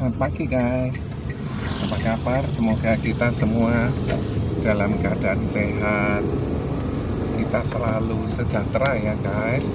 Selamat pagi guys. Apa kabar? Semoga kita semua dalam keadaan sehat. Kita selalu sejahtera ya guys.